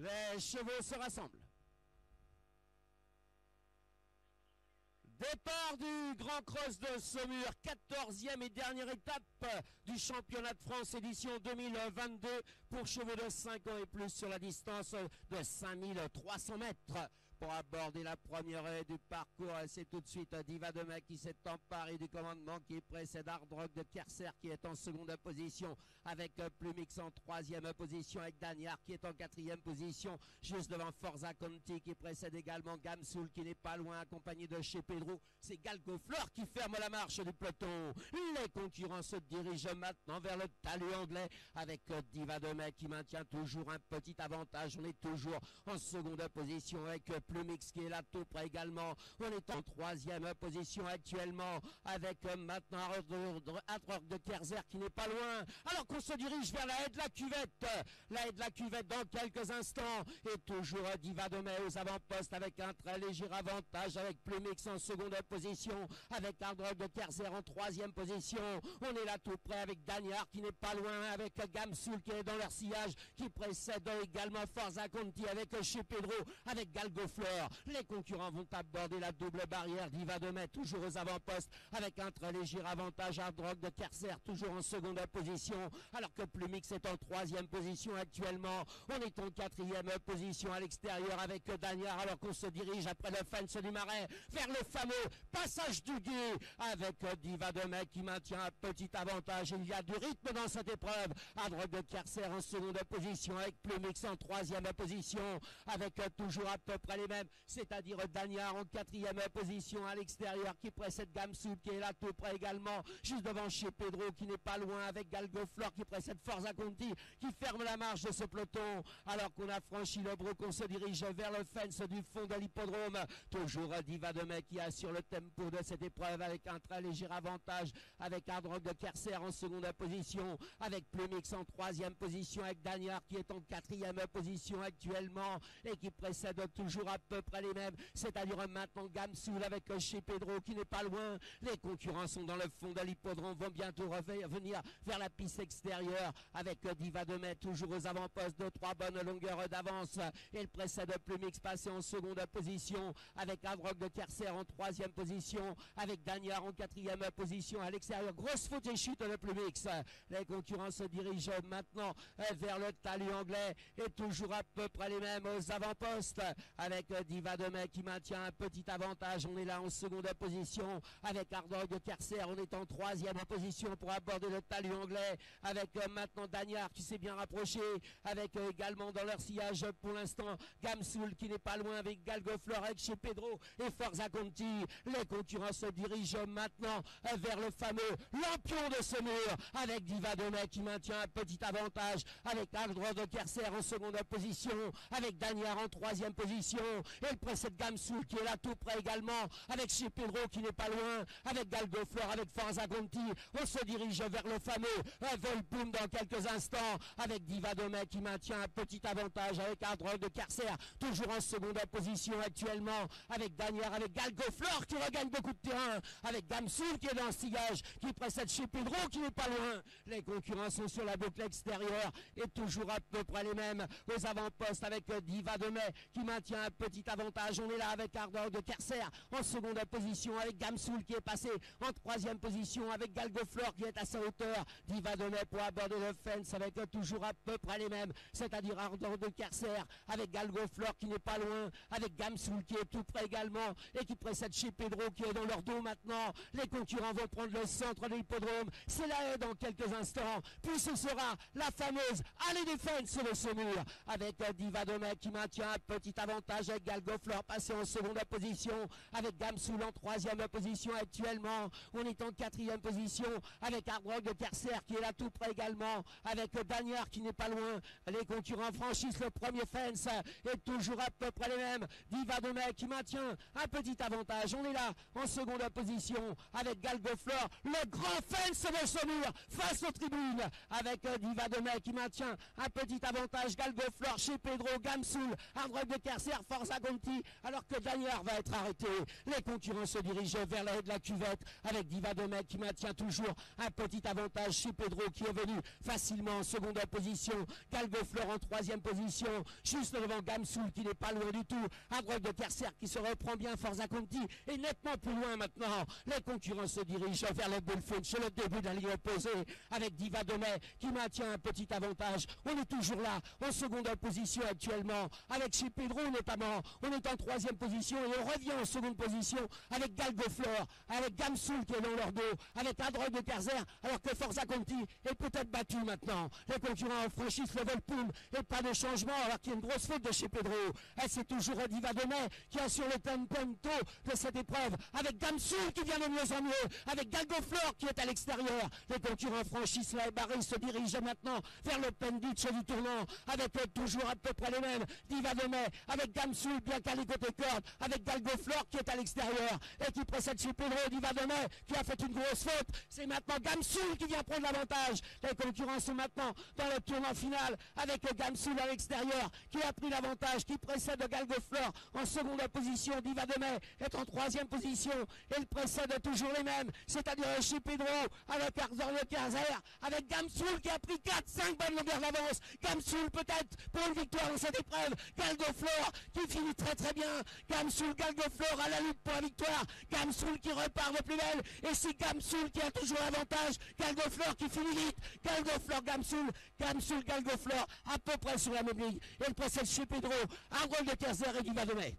Les chevaux se rassemblent. Départ du Grand Cross de Saumur, 14e et dernière étape du championnat de France édition 2022 pour chevaux de 5 ans et plus sur la distance de 5300 mètres pour aborder la première du parcours. C'est tout de suite Diva de qui s'est emparé du commandement qui précède Hard Rock de Kerser qui est en seconde position avec Plumix en troisième position avec Daniar qui est en quatrième position juste devant Forza Conti qui précède également Gamsoul qui n'est pas loin accompagné de chez Pedro. C'est Galgofleur qui ferme la marche du peloton. Les concurrents se dirigent maintenant vers le talus anglais avec Diva de qui maintient toujours un petit avantage. On est toujours en seconde position avec Plumix qui est là tout près également. On est en troisième position actuellement avec euh, maintenant Hadrock de Kerzer qui n'est pas loin. Alors qu'on se dirige vers la haie de la cuvette. La haie de la cuvette dans quelques instants. Et toujours Diva Mai aux avant-postes avec un très léger avantage avec Plumix en seconde position. Avec Hardrock de Kerzer en troisième position. On est là tout près avec Daniar qui n'est pas loin avec Gamsoul qui est dans leur sillage qui précède également Forza Conti avec chez Pedro avec Les concurrents vont aborder la double barrière d'Iva de Met, toujours aux avant-postes, avec un très léger avantage à drogue de Kerser, toujours en seconde position, alors que Plumix est en troisième position actuellement. On est en quatrième position à l'extérieur avec Daniel, alors qu'on se dirige après le fence du marais vers le fameux passage du guet avec Diva de Met qui maintient un petit avantage. Il y a du rythme dans cette épreuve. À drogue de Kerser en seconde position avec Plumix en troisième position avec toujours à peu près les c'est-à-dire Daniar en quatrième position à l'extérieur qui précède Gamsou qui est là tout près également, juste devant chez Pedro qui n'est pas loin avec Galgoflor qui précède Forza Conti qui ferme la marche de ce peloton alors qu'on a franchi le broc, on se dirige vers le fence du fond de l'hippodrome. Toujours Diva de Mec qui assure le tempo de cette épreuve avec un très léger avantage avec Hardrock de Kerser en seconde position, avec Plumix en troisième position, avec Daniar qui est en quatrième position actuellement et qui précède toujours à peu près les mêmes, c'est-à-dire maintenant Gamsoul avec chez Pedro qui n'est pas loin. Les concurrents sont dans le fond de l'hippodrome, vont bientôt revenir vers la piste extérieure avec Diva de Met toujours aux avant-postes de trois bonnes longueurs d'avance. Il précède Plumix passé en seconde position avec Avrock de Kerser en troisième position avec Daniar en quatrième position à l'extérieur. Grosse faute et chute de Plumix. Les concurrents se dirigent maintenant vers le talus anglais et toujours à peu près les mêmes aux avant-postes avec Diva de Mai qui maintient un petit avantage. On est là en seconde position avec Ardog de Kerser. On est en troisième position pour aborder le talus anglais avec euh, maintenant Dagnard qui s'est bien rapproché avec euh, également dans leur sillage pour l'instant Gamsoul qui n'est pas loin avec Galgoflor avec chez Pedro et Forza Conti. Les concurrents se dirigent maintenant euh, vers le fameux lampion de ce mur avec Diva de Mai qui maintient un petit avantage avec Ardog de Kerser en seconde position avec Dagnard en troisième position et le précède Gamsoul qui est là tout près également, avec chez Pedro qui n'est pas loin, avec Galgoflor, avec Forza Conti. On se dirige vers le fameux Volpoum dans quelques instants, avec Diva Domecq qui maintient un petit avantage, avec Ardroy de Carcer, toujours en seconde position actuellement, avec Daniel, avec Galgoflor qui regagne beaucoup de terrain, avec Gamsoul qui est dans le sillage, qui précède chez Pedro qui n'est pas loin. Les concurrents sont sur la boucle extérieure et toujours à peu près les mêmes aux avant-postes avec Diva Domecq qui maintient un petit avantage. On est là avec Ardor de Kerser en seconde position, avec Gamsoul qui est passé en troisième position, avec Galgoflor qui est à sa hauteur. Diva Donnet pour aborder le fence avec toujours à peu près les mêmes, c'est-à-dire Ardor de Kerser, avec Galgoflor qui n'est pas loin, avec Gamsoul qui est tout près également et qui précède chez Pedro qui est dans leur dos maintenant. Les concurrents vont prendre le centre de l'hippodrome. C'est haie dans quelques instants. Puis ce sera la fameuse allée défense sur le Saumur avec Diva Donnet qui maintient un petit avantage avec Galgoflor passé en seconde position avec Gamsoul en troisième position actuellement. On est en quatrième position avec Hardrock de Tercer qui est là tout près également avec Daniel qui n'est pas loin. Les concurrents franchissent le premier fence et toujours à peu près les mêmes. Diva de qui maintient un petit avantage. On est là en seconde position avec Galgoflor, le grand fence de Saumur face aux tribunes avec Diva de qui maintient un petit avantage. Galgoflor chez Pedro Gamsoul, Hardrock de Tercer, Alors que Daniel va être arrêté. Les concurrents se dirigent vers la haie de la cuvette avec Diva qui maintient toujours un petit avantage chez qui est venu facilement en seconde position. Galgofleur en troisième position, juste devant Gamsoul qui n'est pas loin du tout. À de Tercer qui se reprend bien, Forza Conti est nettement plus loin maintenant. Les concurrents se dirigent vers le Bullfoot chez le début de la ligne opposée avec Diva qui maintient un petit avantage. On est toujours là en seconde position actuellement avec chez notamment. On est en troisième position et on revient en seconde position avec Galgofleur, avec Gamsoul qui est dans leur dos, avec Adrogue de Terzer alors que Forza Conti est peut-être battu maintenant. Les concurrents franchissent le Volpoum et pas de changement alors qu'il y a une grosse faute de chez Pedro. Et c'est toujours Diva Domet qui assure le tempo de cette épreuve avec Gamsoul qui vient de mieux en mieux, avec Galgofleur qui est à l'extérieur. Les concurrents franchissent la barre se dirigent maintenant vers le Penditch du tournant avec toujours à peu près les mêmes. Diva avec Gamsoul bien calé côté corde, avec Galgofleur qui est à l'extérieur et qui précède chez Pedro Diva Domet qui a fait une grosse faute. C'est maintenant Gamsoul qui vient prendre l'avantage. Les concurrents sont maintenant dans le tournant final avec Gamsoul à l'extérieur qui a pris l'avantage, qui précède Galgofleur en seconde position. Diva Domet est en troisième position et il précède toujours les mêmes, c'est-à-dire chez avec Arzorio Kerzer, avec Gamsoul qui a pris 4-5 bonnes longueurs d'avance. Gamsoul peut-être pour une victoire dans cette épreuve. Galgofleur qui finit très très bien. Gamsoul, Galgofleur à la lutte pour la victoire. Gamsoul qui repart de plus belle. Et c'est Gamsoul qui a toujours l'avantage. Galgofleur qui finit vite. Galgofleur, Gamsoul, Gamsoul, Galgofleur à peu près sur la même ligne. Et le précède chez Pedro, un rôle de Kerzer et du Vadomé.